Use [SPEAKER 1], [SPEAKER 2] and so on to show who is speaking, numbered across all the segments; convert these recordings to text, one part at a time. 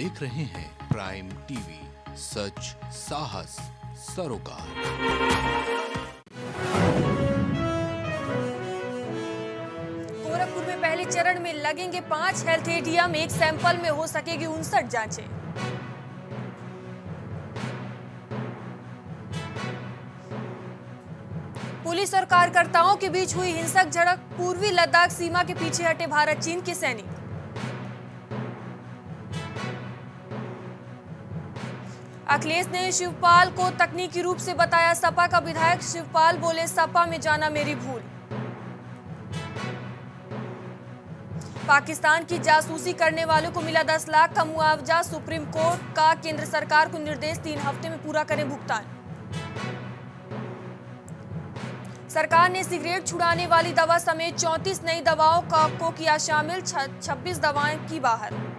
[SPEAKER 1] देख रहे हैं प्राइम टीवी, सच, साहस, सरोकार।
[SPEAKER 2] गोरखपुर में पहले चरण में लगेंगे पाँच हेल्थ एटीएम एक सैंपल में हो सकेगी उनसठ जांचें। पुलिस और कार्यकर्ताओं के बीच हुई हिंसक झड़प। पूर्वी लद्दाख सीमा के पीछे हटे भारत, चीन के सैनिक। अखिलेश ने शिवपाल को तकनीकी रूप से बताया, सपा का विधायक शिवपाल बोले, सपा में जाना मेरी भूल। पाकिस्तान की जासूसी करने वालों को मिला 10 लाख का मुआवजा, सुप्रीम कोर्ट का केंद्र सरकार को निर्देश, तीन हफ़्ते में पूरा करें भुगतान। सरकार ने सिगरेट छुड़ाने वाली दवा समेत 34 नई दवाओं का को किया शामिल 26 दवाएँ की बाहर।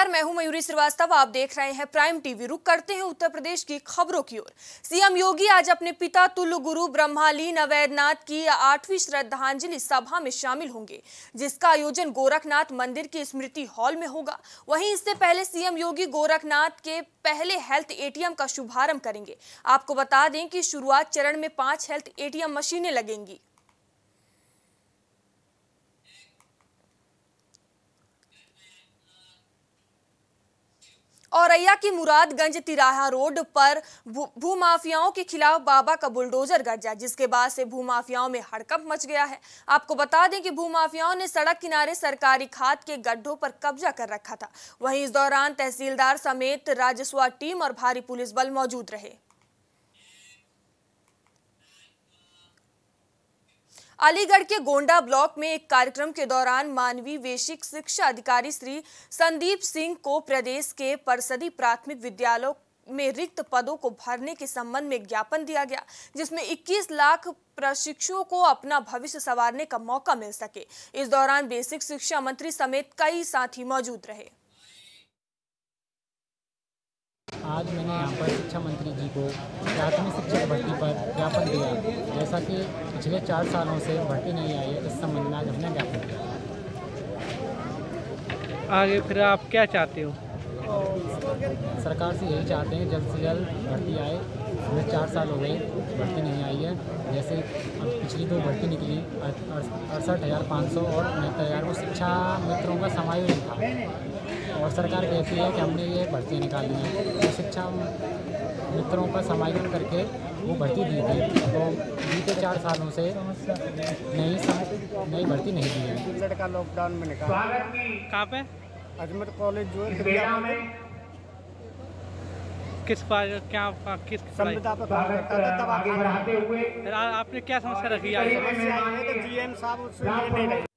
[SPEAKER 2] नमस्कार मैं हूँ, मयूरी श्रीवास्तव, आप देख रहे हैं प्राइम टीवी रुक करते हैं उत्तर प्रदेश की खबरों की ओर। सीएम योगी आज अपने पिता तुल्य गुरु ब्रह्मालीन अवैधनाथ की आठवीं श्रद्धांजलि सभा में शामिल होंगे, जिसका आयोजन गोरखनाथ मंदिर के स्मृति हॉल में होगा। वहीं इससे पहले सीएम योगी गोरखनाथ के पहले हेल्थ एटीएम का शुभारंभ करेंगे। आपको बता दें कि शुरुआत चरण में पाँच हेल्थ एटीएम मशीनें लगेंगी। औरैया की मुरादगंज तिराहा रोड पर भूमाफियाओं के खिलाफ बाबा का बुलडोजर गरजा जिसके बाद से भूमाफियाओं में हड़कंप मच गया है। आपको बता दें कि भूमाफियाओं ने सड़क किनारे सरकारी खाद के गड्ढों पर कब्जा कर रखा था। वहीं इस दौरान तहसीलदार समेत राजस्व टीम और भारी पुलिस बल मौजूद रहे। अलीगढ़ के गोंडा ब्लॉक में एक कार्यक्रम के दौरान मानवीय वेशिक शिक्षा अधिकारी श्री संदीप सिंह को प्रदेश के परसदी प्राथमिक विद्यालयों में रिक्त पदों को भरने के संबंध में ज्ञापन दिया गया, जिसमें 21 लाख प्रशिक्षुओं को अपना भविष्य संवारने का मौका मिल सके। इस दौरान बेसिक शिक्षा मंत्री समेत कई साथी मौजूद रहे।
[SPEAKER 3] आज मैंने यहाँ पर शिक्षा मंत्री जी को प्राथमिक शिक्षक भर्ती पर ज्ञापन दिया जैसा कि पिछले चार सालों से भर्ती नहीं आई है इस संबंध में आज हमने ज्ञापन दिया
[SPEAKER 4] आगे फिर आप क्या चाहते हो?
[SPEAKER 3] सरकार से यही चाहते हैं जल्द से जल्द भर्ती आए। हमें चार साल हो गए भर्ती नहीं आई है। जैसे अब पिछली दो भर्ती निकली अड़सठ हज़ार पाँच सौ और उनहत्तर हज़ार। वो शिक्षा मित्रों का समायोजन था। और सरकार कहती है कि हमने ये भर्तियाँ निकाली हैं। तो शिक्षा मित्रों का समायोजन करके वो भर्ती दी थी तो बीते चार सालों से नई नई भर्ती नहीं दी है
[SPEAKER 5] लड़का लॉकडाउन में निकाला।
[SPEAKER 4] कहाँ पे?
[SPEAKER 5] अजमेर कॉलेज जो है
[SPEAKER 4] किस पर क्या किस
[SPEAKER 5] संविदा पर काम करता था तब आगे
[SPEAKER 4] फिर आ- आपने क्या समस्या रखी
[SPEAKER 5] है कि जीएम साहब उससे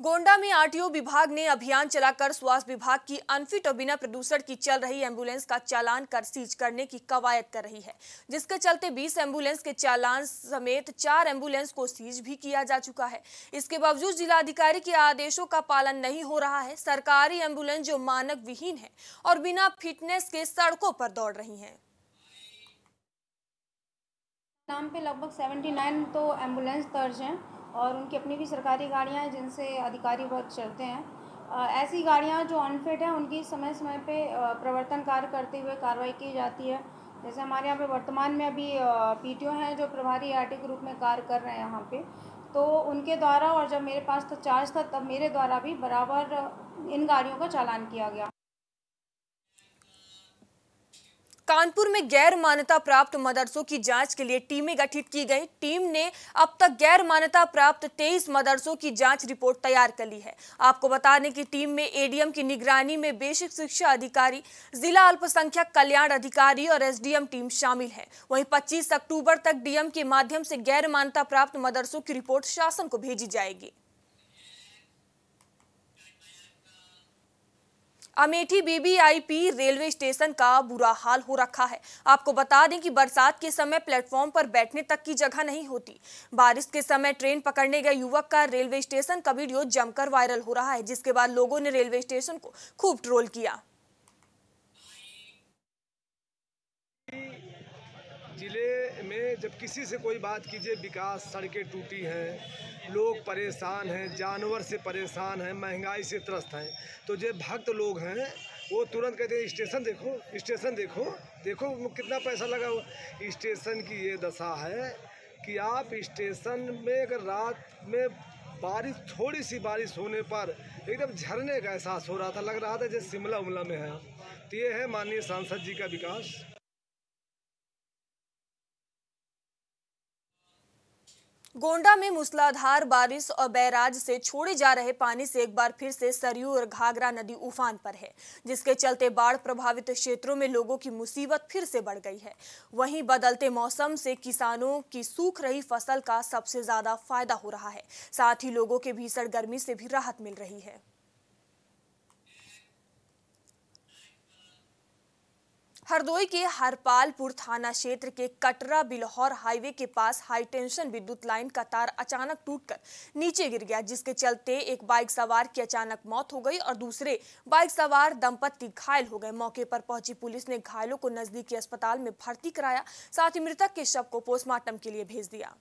[SPEAKER 2] गोंडा में आरटीओ विभाग ने अभियान चलाकर स्वास्थ्य विभाग की अनफिट और बिना प्रदूषण की चल रही एंबुलेंस का चालान कर सीज करने की कवायद कर रही है, जिसके चलते 20 एंबुलेंस के चालान समेत चार एंबुलेंस को सीज भी किया जा चुका है। इसके बावजूद जिलाधिकारी के आदेशों का पालन नहीं हो रहा है, सरकारी एंबुलेंस जो मानक विहीन है और बिना फिटनेस के सड़कों पर दौड़ रही है।
[SPEAKER 6] नाम पे लगभग 79 तो एंबुलेंस दर्ज हैं। और उनकी अपनी भी सरकारी गाड़ियाँ हैं जिनसे अधिकारी वर्ग चलते हैं। ऐसी गाड़ियाँ जो अनफिट हैं, उनकी समय समय पे प्रवर्तन कार्य करते हुए कार्रवाई की जाती है। जैसे हमारे यहाँ पे वर्तमान में अभी पीटीओ हैं जो प्रभारी आरटी के रूप में कार्य कर रहे हैं यहाँ पे। तो उनके द्वारा और जब मेरे पास तो चार्ज था, तब मेरे द्वारा भी बराबर इन गाड़ियों का चालान किया गया।
[SPEAKER 2] कानपुर में गैर मान्यता प्राप्त मदरसों की जाँच के लिए टीमें गठित की गई। टीम ने अब तक गैर मान्यता प्राप्त 23 मदरसों की जाँच रिपोर्ट तैयार कर ली है। आपको बता दें कि टीम में एडीएम की निगरानी में बेसिक शिक्षा अधिकारी, जिला अल्पसंख्यक कल्याण अधिकारी और एसडीएम टीम शामिल है। वहीं 25 अक्टूबर तक डीएम के माध्यम से गैर मान्यता प्राप्त मदरसों की रिपोर्ट शासन को भेजी जाएगी। अमेठी बीबीआईपी रेलवे स्टेशन का बुरा हाल हो रखा है। आपको बता दें कि बरसात के समय प्लेटफॉर्म पर बैठने तक की जगह नहीं होती। बारिश के समय ट्रेन पकड़ने गए युवक का रेलवे स्टेशन का वीडियो जमकर वायरल हो रहा है, जिसके बाद लोगों ने रेलवे स्टेशन को खूब ट्रोल किया।
[SPEAKER 7] ज़िले में जब किसी से कोई बात कीजिए, विकास सड़कें टूटी हैं, लोग परेशान हैं, जानवर से परेशान हैं, महँगाई से त्रस्त हैं तो जो भक्त लोग हैं, वो तुरंत कहते हैं, स्टेशन देखो स्टेशन देखो देखो कितना पैसा लगा हुआ स्टेशन की ये दशा है कि आप स्टेशन में अगर रात में बारिश थोड़ी सी बारिश होने पर एकदम झरने का एहसास हो रहा था, लग रहा था जैसे शिमला उमला में है। तो ये है माननीय सांसद जी का विकास।
[SPEAKER 2] गोंडा में मूसलाधार बारिश और बैराज से छोड़े जा रहे पानी से एक बार फिर से सरयू और घाघरा नदी उफान पर है, जिसके चलते बाढ़ प्रभावित क्षेत्रों में लोगों की मुसीबत फिर से बढ़ गई है। वहीं बदलते मौसम से किसानों की सूख रही फ़सल का सबसे ज़्यादा फ़ायदा हो रहा है। साथ ही लोगों के भीषण गर्मी से भी राहत मिल रही है। हरदोई के हरपालपुर थाना क्षेत्र के कटरा बिलहौर हाईवे के पास हाई टेंशन विद्युत लाइन का तार अचानक टूटकर नीचे गिर गया, जिसके चलते एक बाइक सवार की अचानक मौत हो गई और दूसरे बाइक सवार दंपत्ति घायल हो गए। मौके पर पहुँची पुलिस ने घायलों को नजदीकी अस्पताल में भर्ती कराया, साथ ही मृतक के शव को पोस्टमार्टम के लिए भेज दिया।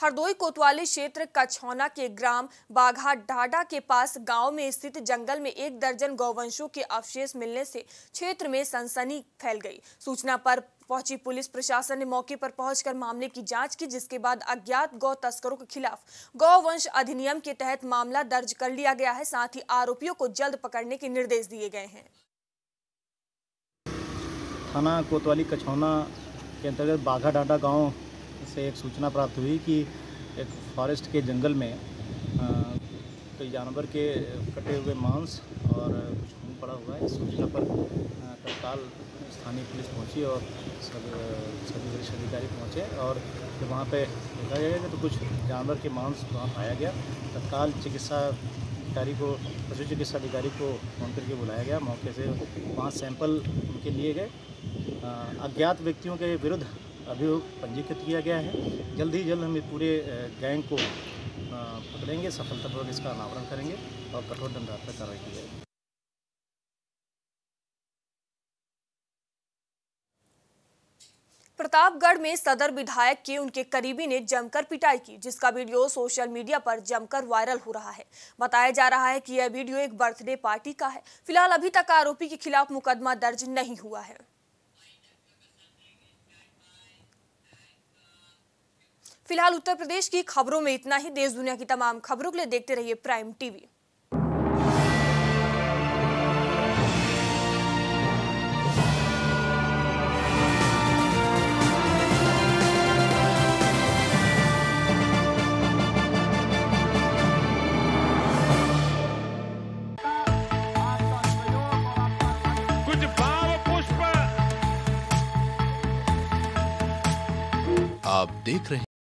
[SPEAKER 2] हरदोई कोतवाली क्षेत्र कछौना के ग्राम बाघा डाडा के पास गाँव में स्थित जंगल में एक दर्जन गौवंशों के अवशेष मिलने से क्षेत्र में सनसनी फैल गई। सूचना पर पहुँची पुलिस प्रशासन ने मौके पर पहुंचकर मामले की जाँच की, जिसके बाद अज्ञात गौ तस्करों के खिलाफ गौवंश अधिनियम के तहत मामला दर्ज कर लिया गया है। साथ ही आरोपियों को जल्द पकड़ने के निर्देश दिए गए हैं।
[SPEAKER 8] थाना कोतवाली कछौना के अंतर्गत बाघा डाडा गाँव से एक सूचना प्राप्त हुई कि एक फॉरेस्ट के जंगल में कई जानवर के कटे हुए मांस और कुछ खून पड़ा हुआ है। इस सूचना पर तत्काल स्थानीय पुलिस पहुँची और सब, सभी वरिष्ठ अधिकारी पहुँचे और जब वहाँ पे देखा गया तो कुछ जानवर के मांस वहाँ पाया गया। तत्काल चिकित्सा अधिकारी को, पशु चिकित्सा अधिकारी को फ़ोन करके बुलाया गया। मौके से वहाँ सैंपल उनके लिए गए। अज्ञात व्यक्तियों के विरुद्ध अभियोग पंजीकृत किया गया है। जल्द ही जल्द हम पूरे गैंग को पकड़ेंगे, सफलतापूर्वक इसका अनावरण करेंगे और कठोर दंडात्मक कार्रवाई की जाएगी।
[SPEAKER 2] प्रतापगढ़ में सदर विधायक के उनके करीबी ने जमकर पिटाई की, जिसका वीडियो सोशल मीडिया पर जमकर वायरल हो रहा है। बताया जा रहा है कि यह वीडियो एक बर्थडे पार्टी का है। फ़िलहाल अभी तक आरोपी के खिलाफ मुकदमा दर्ज नहीं हुआ है। फ़िलहाल उत्तर प्रदेश की खबरों में इतना ही। देश दुनिया की तमाम खबरों के लिए देखते रहिए प्राइम टीवी।
[SPEAKER 9] कुछ पुष्प।
[SPEAKER 1] आप देख रहे हैं